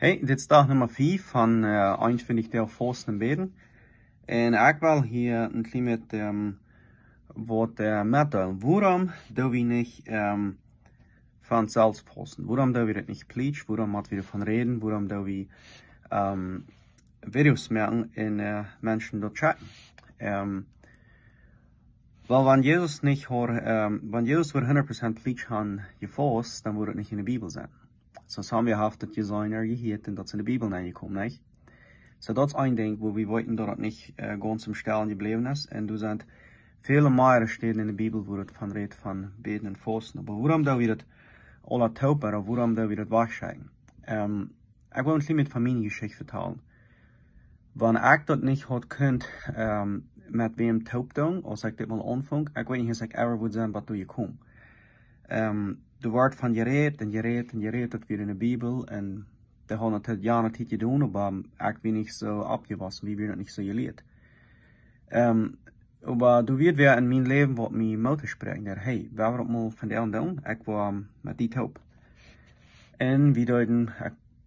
Hey, dit is dag nummer 4 van uh, 21 deel Forsten beden. En ik wil hier een klein met um, wat uh, meddelen. Waarom doen we niet um, van zelfposten? Waarom doen we dat niet pleitsch? Waarom moeten we ervan reden? Waarom doen we um, video's maken en uh, mensen dat chatten? Um, wel, wanneer Jezus niet hoor, um, wanneer Jezus voor 100% pleitsch aan je volgt, dan wordt het niet in de Bijbel zijn. Så som vi har haft ett designer geheten, dat in de Bibel reingekommen, nicht? So dat is een ding, wo wir wollten dort nicht äh, ganz zum Stellen geblieben ist. Und du sind viele Male stehen in der Bibel, wo het van redt van beden en fasten. Aber warum da wir das alle taupen, oder warum da wir das wegscheiden? Ähm, ich will ein bisschen mit Familiengeschichte vertellen. Wenn ich das nicht hat könnt, ähm, mit wem taupt doen, als ik dit mal anfang, ik weet niet of ik ever would zijn wat doe je kom. Um, de woord van Jereed en Jereed en Jereed, dat weer in de Bijbel. En de hadden het ja niet doen, maar ik ben niet zo abgewassen, wie wir dat niet zo geleerd. Um, aber du wird wer in mijn leven wat mij motor spreken, der hey, waar we mal van de doen, ik wil met die hoop. En wie deuten,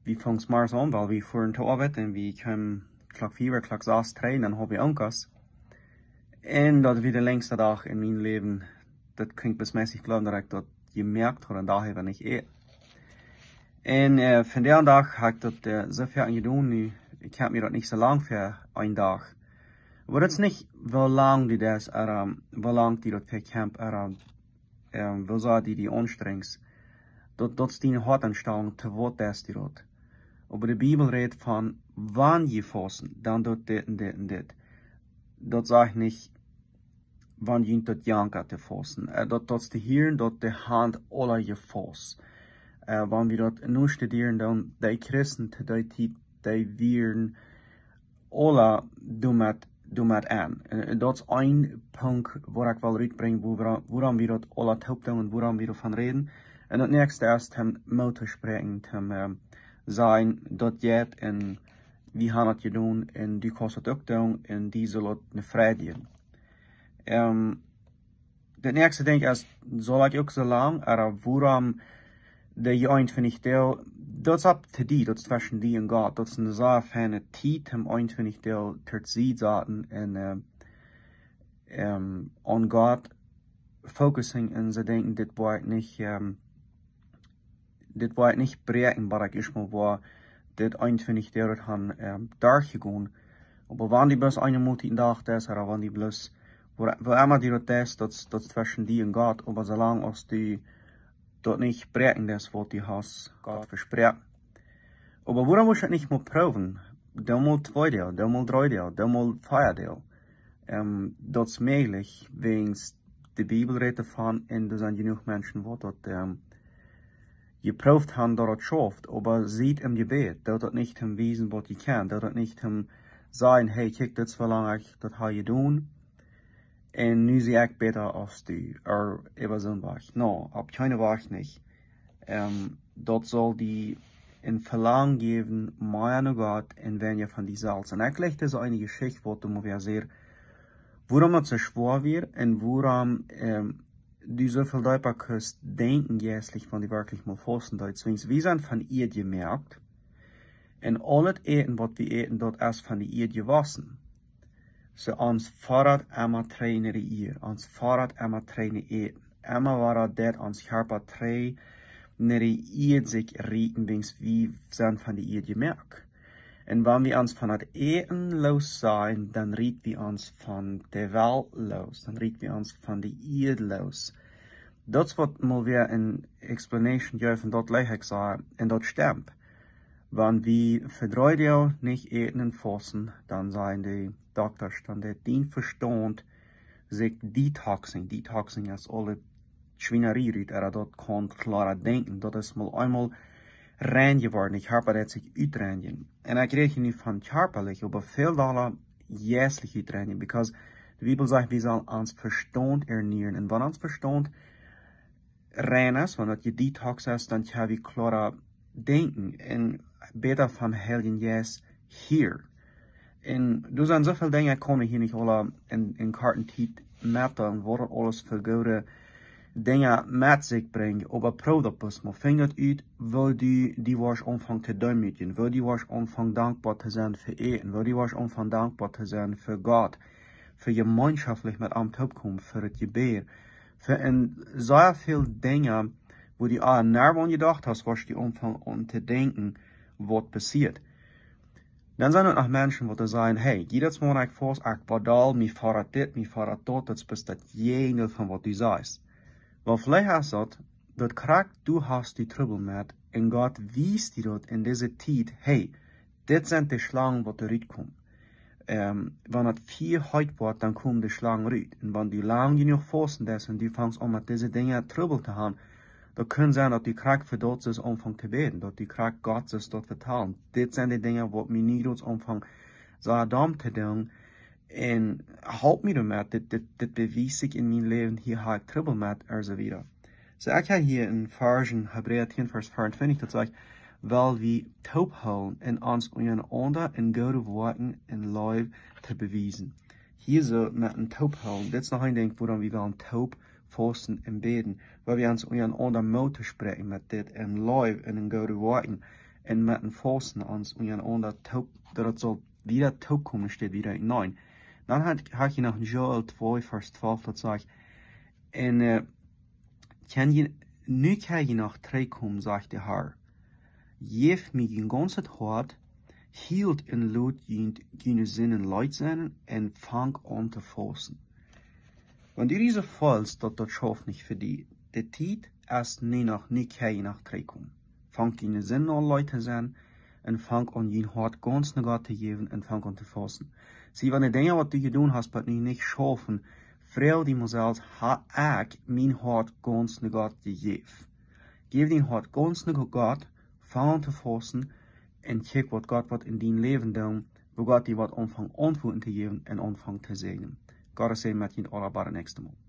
wie fangs mars aan, weil wir fuhren te arbeid en wie kwam klok 4, klok 6 trainen, dan heb je onkas. En dat weer de längste dag in mijn leven, dat klinkt besmessig, geloof dat ik dat gemerkt har en dag even niet eet. En uh, van der dag heb ik dat uh, zo ver gedaan nu. Ik heb me dat niet zo lang voor een dag. Maar dat is niet wel lang die dat er, um, wel lang die dat verkamp er, um, um, wel zo die die anstrengt. Dat, dat is die hartanstelling te wat dat die dat. Aber de Bibel redt van, wann je fasten, dan doet dit en dit en dit. Dat zeg niet, wann jint dat janka te fasten. Uh, dat dat te hier dat de hand alle je fast. Uh, wann we dat nu studieren, dan de christen te die die wieren alle doen met, doen met aan. Uh, dat is een punt waar ik wel uitbreng, waarom we dat alle helpt doen en waarom we ervan reden. En het nächste is hem motor spreken, hem zijn dat je en wie gaan het je doen en die kost het ook doen en die zullen het ne vrijdienen. Um, de nächste ding is, zal ik ook zo lang, er waarom de je eind vind ik deel, dat is up to die, dat is tussen die en God, dat is een zaak van het tijd hem eind vind ik deel ter zien zaten en um, um, on God focusing en ze denken, dit wordt niet, um, dit wordt niet breken, waar ik is maar waar, dit eind vind ik deel het gaan um, daar gegaan. Maar wanneer die bus een moet dag is, er wanneer die bus Wo immer die dat ist, dat, dat zwischen die und Gott, aber solange als die dort nicht brechen, das, was die hast, Gott verspricht. Aber warum muss ich nicht mal proben? Dan mal zwei deel, dan mal drei deel, dan mal vier deel. Um, dat is mogelijk, wegens de Bibel redt ervan en er zijn genoeg mensen wat dat um, geprüft haben, dat het schafft, aber sieht im Gebet, dat het nicht hem wiesen, wat je kan, dat het nicht hem sagen, hey, kijk, dit is belangrijk, dat ga je doen, en nu zie ik beter als die er even zo'n wacht. No, op keine wacht niet. Um, dat zal die een verlang geven, maar aan God en wenn je van die Salz. En ik leg dus een geschichte wat du mir sehr, waarom het zo schwer weer en waarom um, du so viel darüber kannst denken, jährlich, von die wirklich mal fasten Zwings, wir sind von ihr gemerkt, al het eten wat we eten, dat is van die ihr gewassen. Så ons voorraad Emma trainer hier, ons voorraad Emma trainer eten. Emma war det ons harpa tre, när det ihr sich rieten, wings wie sind von die ihr gemerkt. Und wenn wir uns von das Eten los sein, dann riet wir uns von der Welt los, dann riet wir uns von der Erde los. Das wird mal wieder in Explanation geben, dort leg sagen, und dort stimmt. Wenn wir Jahre nicht eten und fassen, dann seien die Doktors dan det din verstand sich detoxing. Detoxing is alle schwinnerie uit er dat kan klara denken. Dat is mal einmal rein geworden. Ich habe das sich uitreinigen. En ik rede niet van körperlich, aber veel dollar jässlich uitreinigen. Because de Bibel sagt, wir sollen uns Verstand ernähren. Und wenn uns Verstand rein ist, wenn je detox ist, dann kann wir klarer denken. Und beter van Helden yes hier. En er zijn zoveel dingen komen hier niet alle in, in karten tijd mappen, wat er alles goede dingen zich brengen, aber proud op ons. Maar vindt uit, wil die, die was omvang te je, wil die was omvang dankbaar te zijn voor eten, wil die was omvang dankbaar te zijn voor God, voor je mannschaftlich met am opkomen, voor het gebed, voor een zeer veel dingen, wo die auch nerven gedacht hast, was die omvang om te denken, wat passiert. Nog mensen die zeggen, hey, jedes Mal ich voors, ik badal, mi farat dit, mi farat dat, dat is dat jengel van wat du sagst. Wel vielleicht ist das, dat krak du hast die Trouble mit, und Gott wies dir dort in dieser Zeit, hey, dit sind die Schlangen, die rauskommen. Ähm, wenn das viel heute wird, dann kommen die Schlangen raus. Und wenn die lang genug forsten das und die fangst an mit diese Dinge Trouble zu haben, dann können sein, dass die krak für dort ist anfangen zu beten, dass die krak Gott ist dort vertalen. Dit sind die Dinge, die mir nie dort anfangen, so dumm zu tun, en help me damit, dit, dit, dit bewijs ik in mijn leven, hier heb ik trouble met, er zo wieder. So ik heb hier in Versen, Hebräer 10, vers 24, dat zegt, weil wir taub houden en ons ondereinander in gode woorden en live te bewijzen. Hier so met een taub houden, dit is nog een ding, waarom we wel een taub fasten en beden, waar we ons ondereinander moeten spreken met dit en live en in gode woorden en met een fasten ons ondereinander taub, dat het zal wieder taub komen, steht wieder in 9. Dan had je nog Joel 2, vers 12, dat zegt, en uh, kan je, nu kan je nog terugkomen, zegt de Heer. Geef me je ganze hart, hield en laat je zinnen luid zijn en fang an te fasten. Wenn du diese fallst, dat dat schafft nicht für die. De tijd ist nie noch, nie je noch terugkomen. Fang je zinnen an luid te zijn, en fang an je hart ganz God te geven en fang an te fasten. Zie, wanneer dingen wat je doen hast, nu niet schaffen, vreel die mezelf, ha ik mijn hart ganz God gegeven. Geef die hart ganz naar God, fang an te fasten, en kijk wat God wat in die leven doen, wo God die wat omvang antwoorden te geven en omvang te zegenen. God is met je in allebei de nächste Mal.